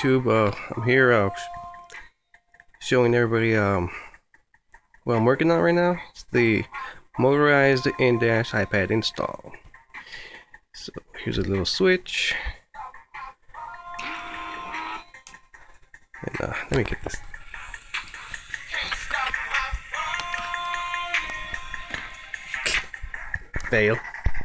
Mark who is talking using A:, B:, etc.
A: YouTube? Uh, I'm here uh, showing everybody um, what I'm working on right now. It's the motorized in-dash iPad install. So here's a little switch. And uh, let me get this. Fail.